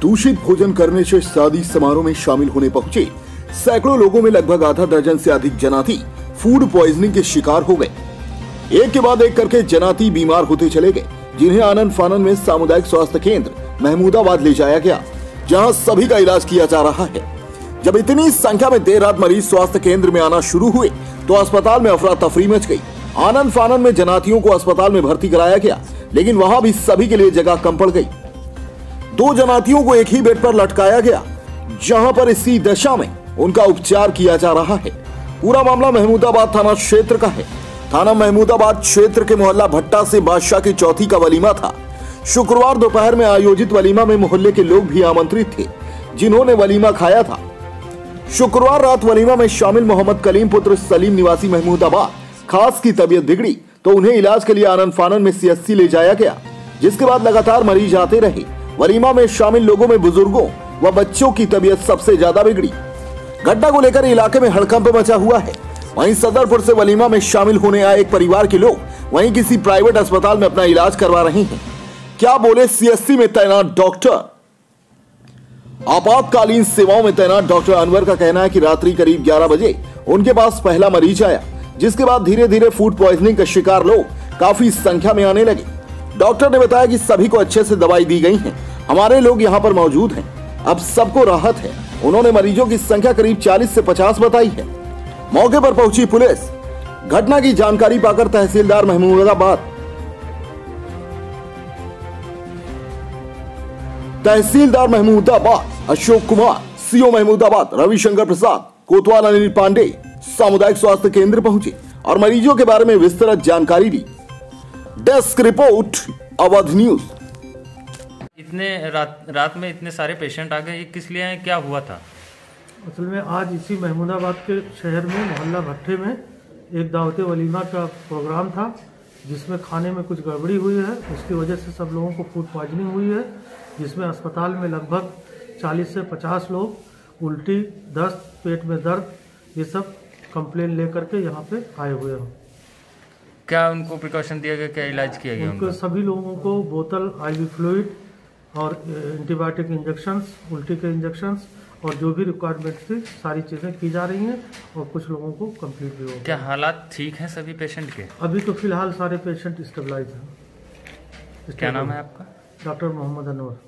दूषित भोजन करने से शादी समारोह में शामिल होने पहुँचे सैकड़ों लोगों में लगभग आधा दर्जन से अधिक जनाती फ़ूड प्वाइजनिंग के शिकार हो गए। एक के बाद एक करके जनाती बीमार होते चले गए, जिन्हें आनंद फानन में सामुदायिक स्वास्थ्य केंद्र महमूदाबाद ले जाया गया, जहाँ सभी का इलाज किया जा रहा है। जब इतनी संख्या में देर रात मरीज़ स्वास्थ्य केंद्र में आना शुरू हुए तो अस्पताल में अफरा तफरी मच गई। आनंद फानन में जनातियों को अस्पताल में भर्ती कराया गया, लेकिन वहाँ भी सभी के लिए जगह कम पड़ गई। दो जनातियों को एक ही बेड पर लटकाया गया, जहाँ पर इसी दशा में उनका उपचार किया जा रहा है। पूरा मामला महमूदाबाद थाना क्षेत्र का है। थाना महमूदाबाद क्षेत्र के मोहल्ला भट्टा से बादशाह की चौथी का वलीमा था। शुक्रवार दोपहर में आयोजित वलीमा में मोहल्ले के लोग भी आमंत्रित थे, जिन्होंने वलीमा खाया था। शुक्रवार रात वलीमा में शामिल मोहम्मद कलीम पुत्र सलीम निवासी महमूदाबाद, खास की तबीयत बिगड़ी तो उन्हें इलाज के लिए आनंद फानन में सीएससी ले जाया गया, जिसके बाद लगातार मरीज़ आते रहे। वलीमा में शामिल लोगों में बुज़ुर्गों व बच्चों की तबीयत सबसे ज़्यादा बिगड़ी। घटना को लेकर इलाके में हड़कंप मचा हुआ है। वहीं सदरपुर से वलीमा में शामिल होने आए एक परिवार के लोग वहीं किसी प्राइवेट अस्पताल में अपना इलाज करवा रहे हैं। क्या बोले सीएससी में तैनात डॉक्टर? आपातकालीन सेवाओं में तैनात डॉक्टर अनवर का कहना है कि रात्रि करीब 11 बजे उनके पास पहला मरीज़ आया, जिसके बाद धीरे धीरे फ़ूड प्वाइजनिंग का शिकार लोग काफ़ी संख्या में आने लगे। डॉक्टर ने बताया कि सभी को अच्छे से दवाई दी गई है। हमारे लोग यहाँ पर मौजूद हैं। अब सबको राहत है। उन्होंने मरीजों की संख्या करीब 40 से 50 बताई है। मौके पर पहुँची पुलिस। घटना की जानकारी पाकर तहसीलदार महमूदाबाद। तहसीलदार महमूदाबाद, अशोक कुमार, सीओ महमूदाबाद, रविशंकर प्रसाद, कोतवाल अनिल पांडे, सामुदायिक स्वास्थ्य केंद्र पहुँचे और मरीजों के बारे में विस्तृत जानकारी दी डेस्क रिपोर्ट, अवध न्यूज़। इतने रात रात में इतने सारे पेशेंट आ गए ये किस लिए आए क्या हुआ था? असल में आज इसी महमूदाबाद के शहर में मोहल्ला भट्टे में एक दावत वलीमा का प्रोग्राम था जिसमें खाने में कुछ गड़बड़ी हुई है। उसकी वजह से सब लोगों को फ़ूड पॉइजनिंग हुई है जिसमें अस्पताल में लगभग 40 से 50 लोग उल्टी दस्त पेट में दर्द ये सब कंप्लेन लेकर के यहाँ पे आए हुए हैं। क्या उनको प्रिकॉशन दिया गया? क्या इलाज किया गया उनको सभी लोगों को बोतल आईवी फ्लूइड और एंटीबायोटिक इंजेक्शंस उल्टी के इंजेक्शंस और जो भी रिक्वायरमेंट थी सारी चीज़ें की जा रही हैं और कुछ लोगों को कंप्लीट भी हो क्या हालात ठीक हैं सभी पेशेंट के? अभी तो फ़िलहाल सारे पेशेंट स्टेबलाइज हैं। क्या नाम है आपका? डॉक्टर मोहम्मद अनवर।